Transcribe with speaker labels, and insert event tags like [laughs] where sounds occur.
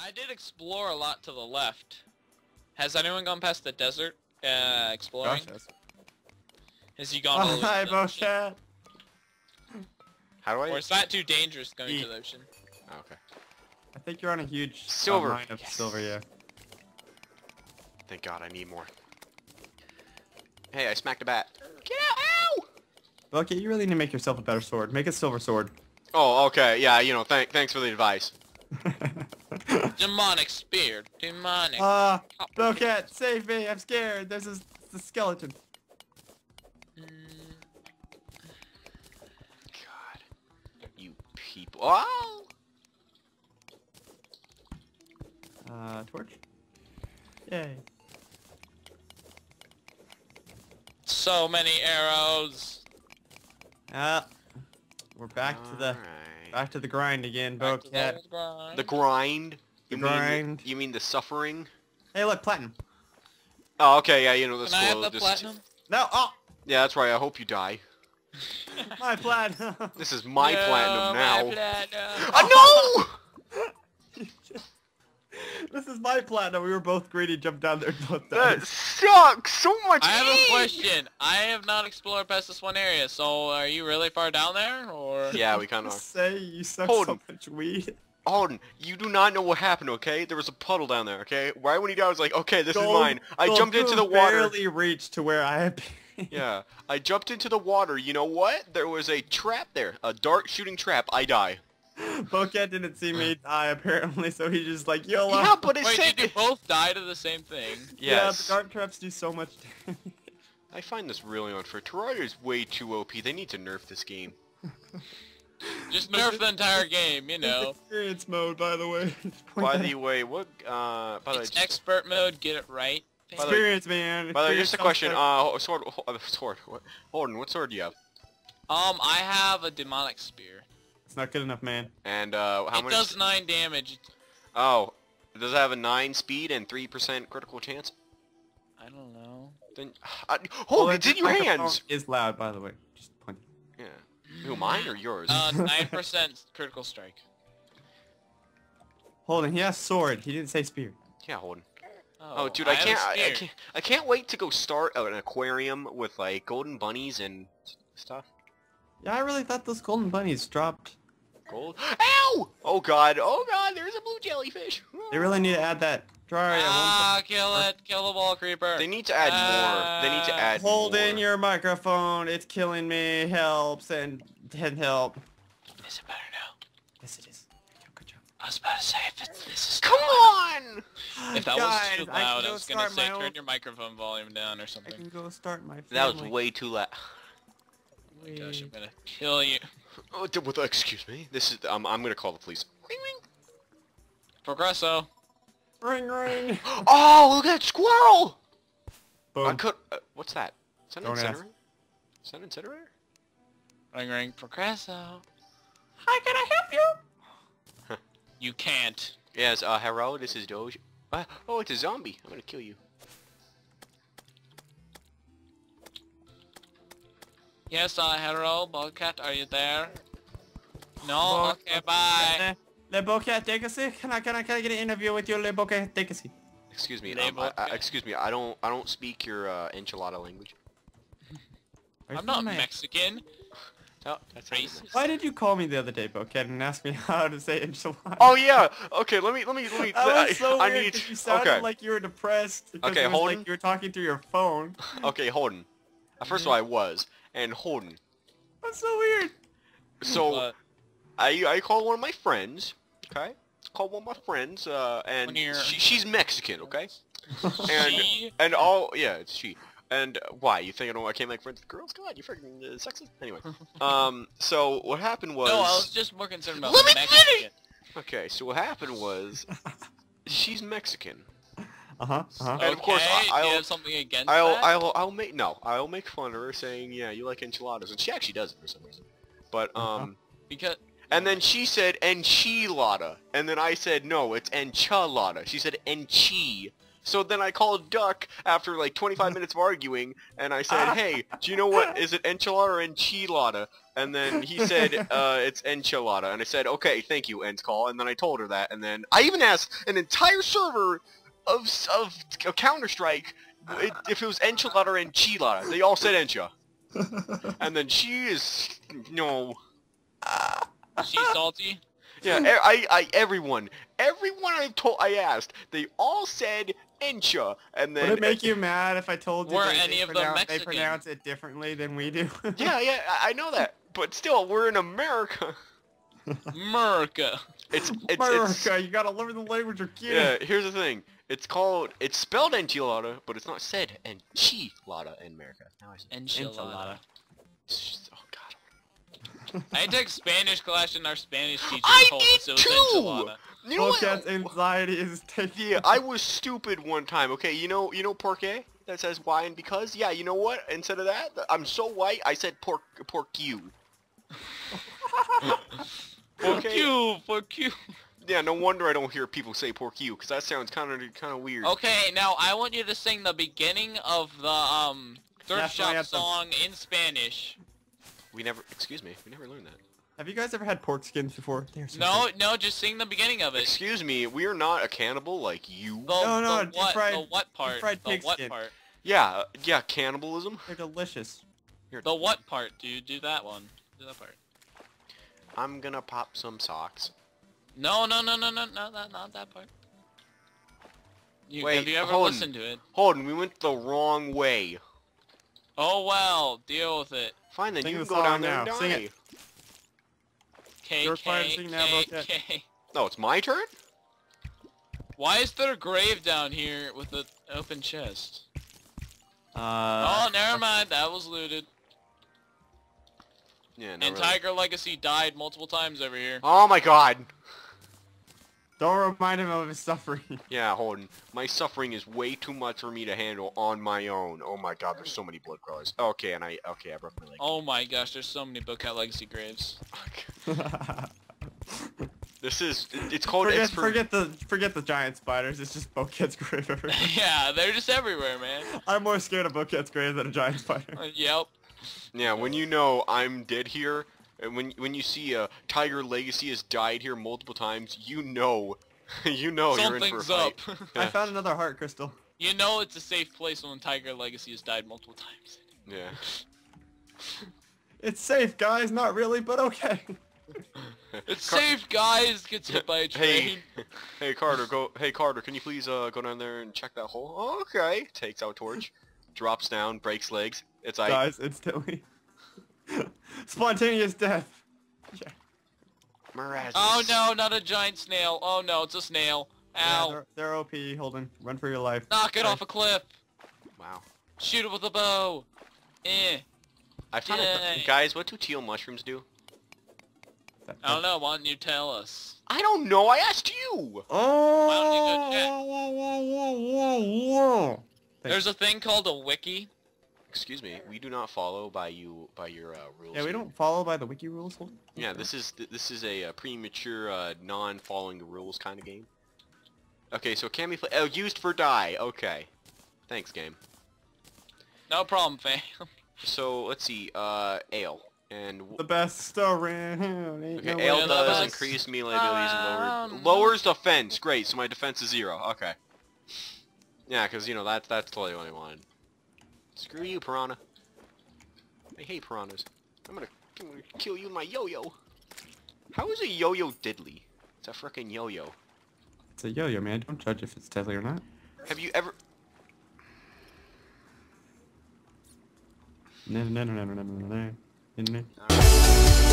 Speaker 1: I did explore a lot to the left. Has anyone gone past the desert uh, exploring?
Speaker 2: Gosh,
Speaker 1: Has he gone? [laughs] all the way
Speaker 2: Hi,
Speaker 1: to the ocean?
Speaker 2: BoatCat.
Speaker 3: How do I?
Speaker 1: Or is that too dangerous going
Speaker 2: Eat.
Speaker 1: to the ocean?
Speaker 3: Oh, okay.
Speaker 2: I think you're on a huge uh,
Speaker 3: Silver.
Speaker 2: mine of
Speaker 3: Yes.
Speaker 2: silver, yeah.
Speaker 3: Thank God, I need more. Hey, I smacked a bat. Get out! Ow!
Speaker 2: Okay, you really need to make yourself a better sword. Make a silver sword.
Speaker 3: Oh, okay. Yeah, you know. Thank, thanks for the advice. [laughs]
Speaker 1: Demonic spear. Demonic.
Speaker 2: Ah,
Speaker 1: copper.
Speaker 2: BoatCat, save me! I'm scared. There's a, a skeleton.
Speaker 1: Mm,
Speaker 3: God. You people. Oh!
Speaker 2: Uh, torch. Yay.
Speaker 1: so many arrows.
Speaker 2: Ah, we're back to the
Speaker 3: Alright.
Speaker 2: back to the grind again,
Speaker 1: Back to BoatCat. grind.
Speaker 3: The grind. You
Speaker 2: The
Speaker 3: mean you mean the suffering?
Speaker 2: Hey, look, platinum.
Speaker 3: Oh, okay. Yeah, you know the
Speaker 1: Can I have the
Speaker 3: this-
Speaker 1: platinum?
Speaker 2: No, oh,
Speaker 3: Yeah, that's right. I hope you die. [laughs]
Speaker 2: my platinum.
Speaker 3: This is my
Speaker 1: No,
Speaker 3: platinum
Speaker 1: my
Speaker 3: now.
Speaker 1: platinum.
Speaker 3: Oh no! [laughs]
Speaker 2: this is my platinum. We were both greedy. Jumped down there. and Both
Speaker 3: That
Speaker 2: died.
Speaker 3: sucks so much.
Speaker 1: I have a question. I have not explored past this one area, so are you really far down there, or?
Speaker 3: Yeah, we kind of [laughs] are.
Speaker 2: Say you suck
Speaker 3: Hold
Speaker 2: so
Speaker 3: on.
Speaker 2: much weed.
Speaker 3: Holden, you do not know what happened, okay? There was a puddle down there, okay? Right when he died, I was like, okay, this is mine. I jumped into the
Speaker 2: Goku
Speaker 3: water.
Speaker 2: Barely reached to where I had been. [laughs]
Speaker 3: Yeah, I jumped into the water. You know what? There was a trap there. A dart shooting trap. I die.
Speaker 2: BoatCat didn't see me [laughs] die apparently, so he just like YOLO.
Speaker 3: Yeah, but it
Speaker 1: Wait,
Speaker 3: said...
Speaker 1: did you both die to the same thing?
Speaker 3: Yes. [laughs]
Speaker 2: Yeah, the dart traps do so much damage.
Speaker 3: I find this really unfair. Terraria is way too OP. They need to nerf this game.
Speaker 1: Just nerf the entire game, you know.
Speaker 2: experience mode, by the way.
Speaker 3: By the way, what, uh, by the way,
Speaker 1: It's
Speaker 3: just,
Speaker 1: expert mode, get it right.
Speaker 3: By the
Speaker 2: experience, man.
Speaker 3: by the way, just a question, uh, sword, uh, sword, what- Holden, what sword do you have?
Speaker 1: Um, I have a demonic spear.
Speaker 2: It's not good enough, man.
Speaker 3: And, uh, how
Speaker 1: it
Speaker 3: much?
Speaker 1: does 9 damage.
Speaker 3: Oh, does it have a 9 speed and 3% critical chance?
Speaker 1: I don't know.
Speaker 3: Then, uh, hold
Speaker 2: Well,
Speaker 3: it, it's in your
Speaker 2: microphone
Speaker 3: hands!
Speaker 2: Is loud, by the way. Just point.
Speaker 3: Yeah. Who, mine or yours?
Speaker 1: Uh, [laughs] 9% critical strike.
Speaker 2: Hold on, he has sword. He didn't say spear.
Speaker 3: yeah, Holden.
Speaker 1: Oh,
Speaker 3: Oh, dude, I,
Speaker 1: have a
Speaker 3: can't, I, I can't, I can't wait to go start an aquarium with like golden bunnies and stuff.
Speaker 2: Yeah, I really thought those golden bunnies dropped.
Speaker 3: Gold. Ow! Oh god, oh god, there's a blue jellyfish.
Speaker 2: They really need to add that. Terraria.
Speaker 1: Ah, kill it! Kill the wall creeper!
Speaker 3: They need to add more. They need to
Speaker 1: Uh,
Speaker 3: add
Speaker 2: Hold
Speaker 3: more.
Speaker 2: in your microphone. It's killing me. Help. Send. Send help.
Speaker 1: Is it better now?
Speaker 2: Yes, it is. Good job.
Speaker 1: I was about to say, if it's, this is...
Speaker 3: Come on!
Speaker 1: If that
Speaker 2: Guys,
Speaker 1: was too loud, I,
Speaker 2: go
Speaker 1: was gonna say, turn
Speaker 2: own-
Speaker 1: your microphone volume down or something.
Speaker 2: I
Speaker 1: something.
Speaker 2: can go start my family.
Speaker 3: That was way too loud.
Speaker 1: Oh my gosh, I'm gonna kill you.
Speaker 3: Oh, excuse me. This is. Um, I'm gonna call the police. Ring ring.
Speaker 1: Progresso.
Speaker 2: Ring ring. [gasps]
Speaker 3: Oh, look at that squirrel! I could. Uh, what's that? Is that an
Speaker 2: Don't ask.
Speaker 3: incinerator? Is that an incinerator?
Speaker 1: Ring ring. Progresso.
Speaker 2: How can I help you?
Speaker 1: You can't.
Speaker 3: Yes. Uh, hello. This is Doge. Uh, oh, it's a zombie. I'm gonna kill you.
Speaker 1: Yes, uh, hello, Bobcat, are you there? No? Okay, bye.
Speaker 2: Le BoatCat Legacy? Can I, can I, can I get an interview with you, Le BoatCat Legacy?
Speaker 3: Excuse me. Um, I, I, excuse me. I don't. I don't speak your uh, enchilada language.
Speaker 1: I'm not
Speaker 2: from Maine?
Speaker 1: Mexican.
Speaker 3: Oh, that's
Speaker 1: Racist.
Speaker 2: Why did you call me the other day, Bobcat, and ask me [laughs] how to say enchilada?
Speaker 3: Oh yeah. Okay. Let me. Let me. Let me. [laughs]
Speaker 2: That was so
Speaker 3: I
Speaker 2: weird
Speaker 3: need.
Speaker 2: 'cause you sounded
Speaker 3: Okay.
Speaker 2: like you were depressed. Because
Speaker 3: Okay,
Speaker 2: it was
Speaker 3: Holden.
Speaker 2: like you were talking through your phone.
Speaker 3: Okay. Holden. First of all, I was and Holden.
Speaker 2: That's so weird.
Speaker 3: So [laughs]
Speaker 1: But
Speaker 3: I I call one of my friends. Okay. Call one of my friends. Uh, and
Speaker 1: One of your-
Speaker 3: she, she's Mexican. Okay. [laughs] And
Speaker 1: she...
Speaker 3: and all yeah, it's she. And uh, why you think I don't? I can't make friends with girls? God, you freaking uh, sexist. Anyway. [laughs] Um. So what happened was.
Speaker 1: No, I was just more concerned about
Speaker 3: Let me
Speaker 1: Mexican.
Speaker 3: Okay. So what happened was. she's Mexican.
Speaker 2: Uh huh. Uh huh.
Speaker 3: And of course, I, I'll,
Speaker 1: have something against
Speaker 3: I'll
Speaker 1: that?
Speaker 3: I'll I'll make no. I'll make fun of her saying yeah you like enchiladas and she actually does it for some reason. But
Speaker 2: Uh-huh.
Speaker 3: um
Speaker 1: Because...
Speaker 3: and then she said enchilada and then I said no it's enchilada. She said enchi. So then I called Duck after like 25 [laughs] minutes of arguing, and I said, "Hey, do you know what? Is it enchilada or enchilada?" And then he said, [laughs] uh, "It's enchilada." And I said, "Okay, thank you, Ends call." And then I told her that, and then I even asked an entire server of of, of Counter Strike if it was enchilada or enchilada. They all said encha. [laughs] And then she is no.
Speaker 1: She salty?
Speaker 3: Yeah, I, I, everyone, everyone I told, I asked, they all said encha, and then
Speaker 2: Would it make you mad if I told you
Speaker 1: Were
Speaker 2: that
Speaker 1: any
Speaker 2: they,
Speaker 1: of them
Speaker 2: pronounce, they pronounce it differently than we do? [laughs]
Speaker 3: Yeah, yeah, I, I know that, but still, we're in America.
Speaker 1: America.
Speaker 3: It's, it's, it's,
Speaker 2: America, you gotta learn the language or get
Speaker 3: yeah.
Speaker 2: it.
Speaker 3: Here's the thing, it's called, it's spelled enchilada, but it's not said enchilada in America. Now I say
Speaker 1: Enchilada.
Speaker 3: Oh God. [laughs]
Speaker 1: I took Spanish class and our Spanish teacher
Speaker 3: I
Speaker 1: told
Speaker 3: did
Speaker 1: us it was
Speaker 3: too!
Speaker 1: enchilada.
Speaker 3: You know what?
Speaker 2: Bobcat's anxiety is taking.
Speaker 3: Yeah, I was stupid one time. Okay, you know, you know, porque that says why and because. Yeah, you know what? Instead of that, I'm so white. I said pork, pork you. [laughs]
Speaker 1: Fuck you, fuck you.
Speaker 3: Yeah, no wonder I don't hear people say pork you, because that sounds kind of kind of weird.
Speaker 1: Okay, now I want you to sing the beginning of the um thrift
Speaker 2: National
Speaker 1: shop
Speaker 2: anthem.
Speaker 1: song in Spanish.
Speaker 3: We never, excuse me, we never learned that.
Speaker 2: Have you guys ever had pork skins before? So
Speaker 1: No,
Speaker 2: good.
Speaker 1: no, just sing the beginning of it.
Speaker 3: Excuse me, we are not a cannibal like you.
Speaker 1: The,
Speaker 2: No, no,
Speaker 1: the
Speaker 2: deep
Speaker 1: what,
Speaker 2: fried-
Speaker 1: the what
Speaker 2: deep
Speaker 1: part?
Speaker 2: fried
Speaker 1: the
Speaker 2: pig
Speaker 1: what
Speaker 2: skin.
Speaker 1: part?
Speaker 3: Yeah, uh, yeah, cannibalism.
Speaker 2: They're delicious.
Speaker 1: The what part, dude? Do that one. Do that part.
Speaker 3: I'm gonna pop some socks.
Speaker 1: No, no, no, no, no, no, not, not that part. You,
Speaker 3: Wait,
Speaker 1: have you ever
Speaker 3: hold on.
Speaker 1: listened to it?
Speaker 3: Hold on, we went the wrong way.
Speaker 1: Oh well, deal with it.
Speaker 3: Fine, then
Speaker 2: Sing
Speaker 3: you
Speaker 2: the
Speaker 3: go down
Speaker 2: song
Speaker 3: there and
Speaker 2: now. Sing it.
Speaker 1: K
Speaker 2: Your
Speaker 1: K
Speaker 2: turn to sing now,
Speaker 1: K
Speaker 2: BoatCat.
Speaker 1: K.
Speaker 3: No, it's my turn.
Speaker 1: Why is there a grave down here with an open chest?
Speaker 2: Uh,
Speaker 1: oh, never mind. That was looted.
Speaker 3: Yeah,
Speaker 1: And
Speaker 3: really.
Speaker 1: Tiger Legacy died multiple times over here.
Speaker 3: Oh my god.
Speaker 2: Don't remind him of his suffering. [laughs]
Speaker 3: Yeah, Holden. My suffering is way too much for me to handle on my own. Oh my god, there's so many blood crawlers. Okay, and I okay, I broke my leg.
Speaker 1: Oh my gosh, there's so many BoatCat Legacy graves. [laughs]
Speaker 3: This is it's called
Speaker 2: forget, forget the forget the giant spiders. It's just BoatCat's grave. everywhere. [laughs]
Speaker 1: yeah, they're just everywhere, man.
Speaker 2: I'm more scared of BoatCat's grave than a giant spider.
Speaker 1: Uh, yep.
Speaker 3: Yeah, when you know I'm dead here, and when when you see a Tiger Legacy has died here multiple times, you know, [laughs] you know you're in for a
Speaker 1: Something's
Speaker 3: fight.
Speaker 1: up. [laughs]
Speaker 2: I found another heart crystal.
Speaker 1: you know it's a safe place when Tiger Legacy has died multiple times.
Speaker 3: Yeah.
Speaker 2: It's safe, guys. Not really, but okay. [laughs]
Speaker 1: It's
Speaker 3: Car-
Speaker 1: safe, guys. Gets hit by a train.
Speaker 3: Hey, hey Carter, go. Hey Carter, can you please uh go down there and check that hole? Oh, okay. Takes out torch, drops down, breaks legs. It's like
Speaker 2: Dies instantly. [laughs] Spontaneous death. Yeah.
Speaker 3: Miraculous.
Speaker 1: Oh no, not a giant snail. Oh no, it's a snail.
Speaker 2: Yeah,
Speaker 1: Ow.
Speaker 2: they're, they're OP. Holden, run for your life.
Speaker 1: Knock it
Speaker 2: Okay.
Speaker 1: off a cliff.
Speaker 3: Wow.
Speaker 1: Shoot it with a bow. Eh.
Speaker 3: I found
Speaker 1: Yay.
Speaker 3: it. Guys, what do teal mushrooms do?
Speaker 1: I don't know. Why don't you tell us?
Speaker 3: I don't know. I asked you.
Speaker 2: Oh!
Speaker 1: Why don't you go check?
Speaker 2: whoa, whoa, whoa, whoa, whoa, whoa.
Speaker 1: There's a thing called a wiki.
Speaker 3: Excuse me. We do not follow by you by your uh, rules.
Speaker 2: Yeah, we
Speaker 3: here.
Speaker 2: don't follow by the wiki rules. Holden.
Speaker 3: Yeah, this is th- this is a uh, premature, uh, non-following the rules kind of game. Okay, so can we play? Oh, used for die. Okay, thanks, game.
Speaker 1: No problem, fam. [laughs]
Speaker 3: So let's see. Uh, ale and
Speaker 2: The best around. Ain't
Speaker 3: okay,
Speaker 2: no
Speaker 3: ale does
Speaker 1: best
Speaker 3: increase melee abilities and lower lowers defense. Great, so my defense is zero. Okay. Yeah, because you know that's that's totally what I wanted. Screw you, piranha. I hate piranhas. I'm gonna, I'm gonna kill you with my yo-yo. How is a yo-yo diddly? It's a frickin' yo-yo.
Speaker 2: It's a yo-yo, man. Don't judge if it's deadly or not.
Speaker 3: Have you ever?
Speaker 2: No, no, no, no, no, no, no, no, no.